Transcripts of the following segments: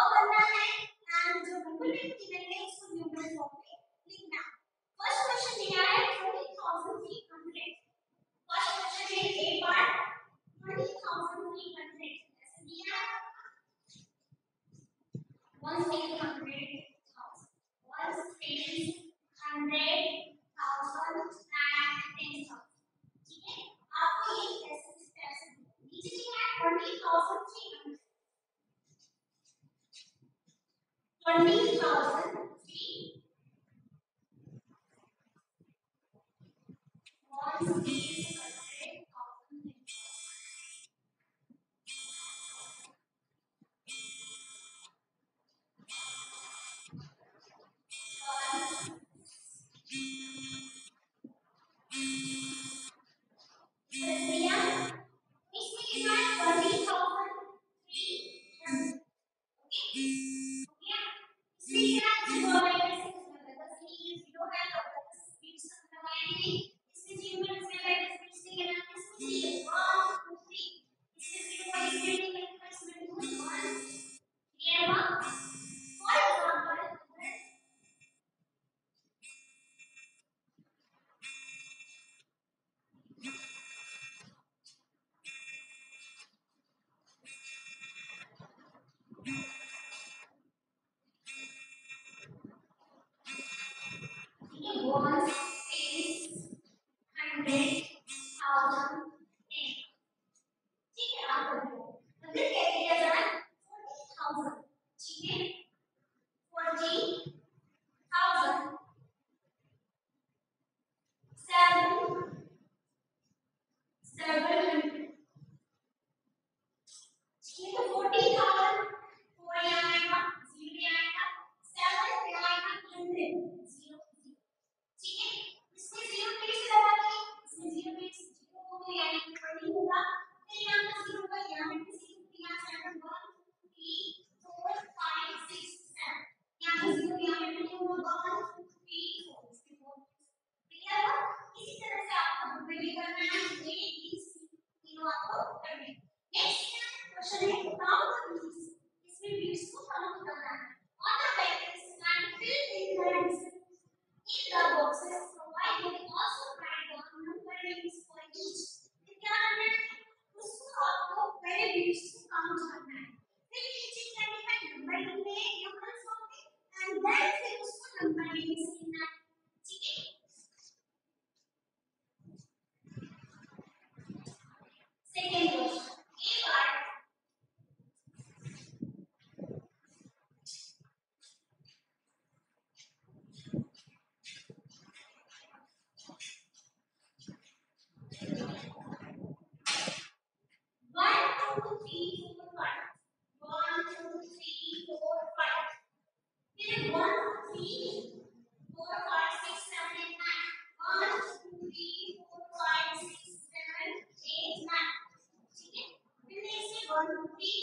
अब बनना है एंड जो नंबर प्लेट गिवन है इसको न्यूमेरिकल फॉर्म में लिखना फ़र्स्ट क्वेश्चन दिया है 40300 फ़र्स्ट क्वेश्चन है ए पार्ट 40300 ऐसे दिया है 1800 आपको ये ऐसे इस तरह से नीचे लिखा है 40300 20,003 was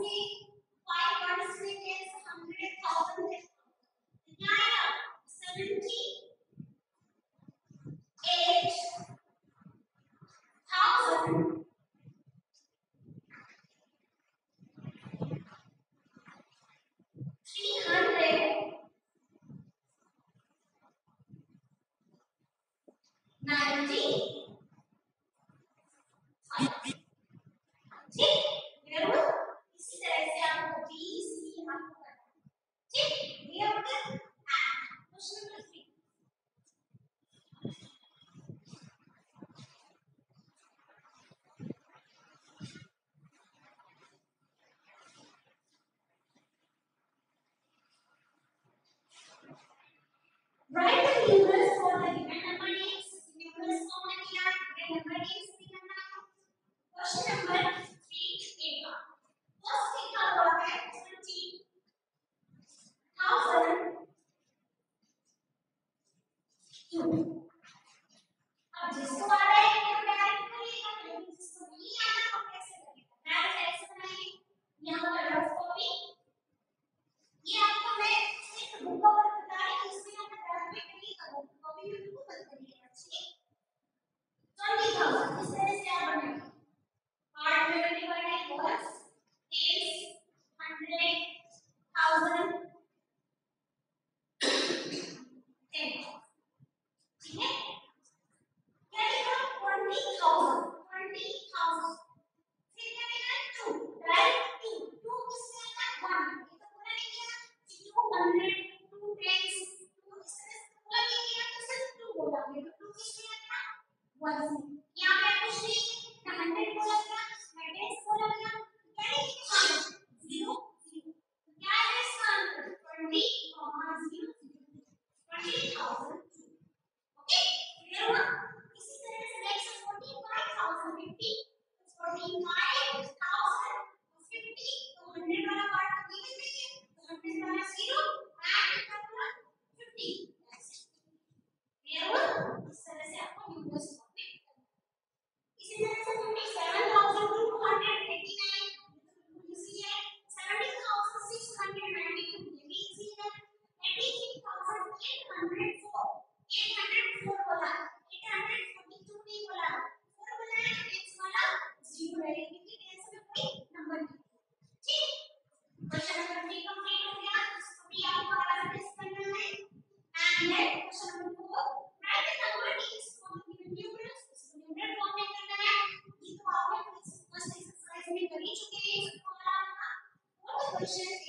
Thank you. 2000. Christ.